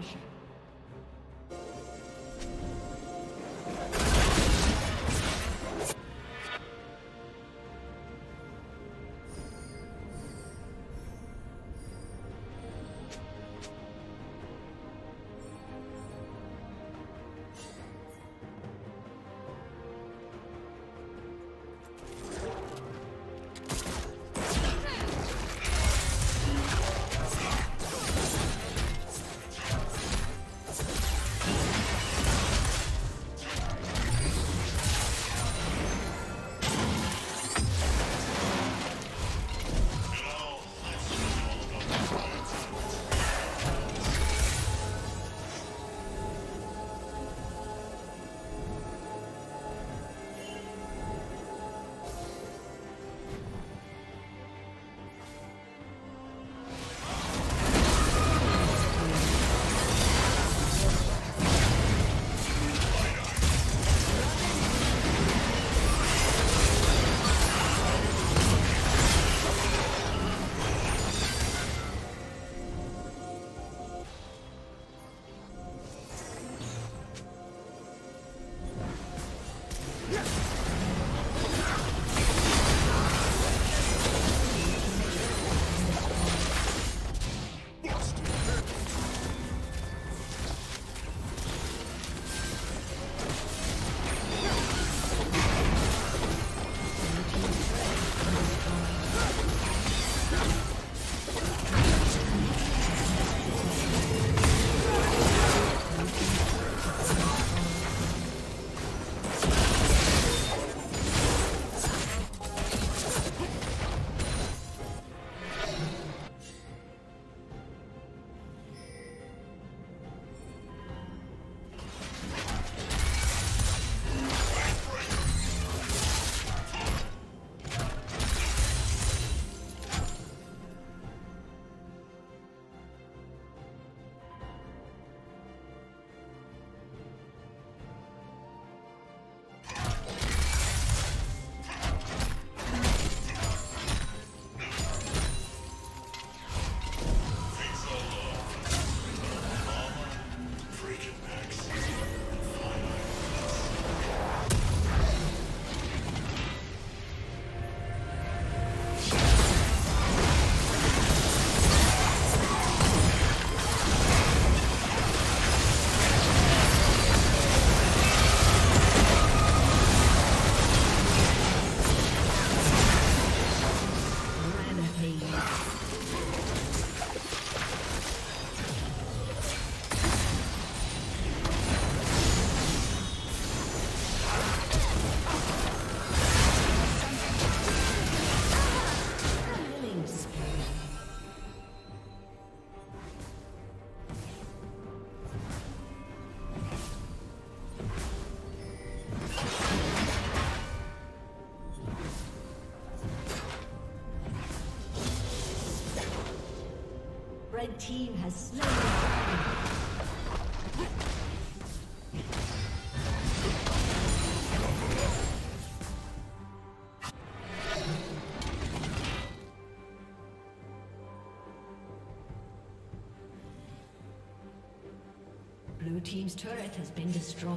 passion. Team has slain Blue Team's turret has been destroyed.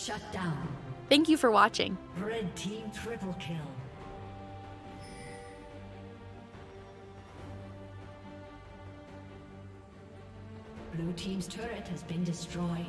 Shut down. Thank you for watching. Red team triple kill. Blue team's turret has been destroyed.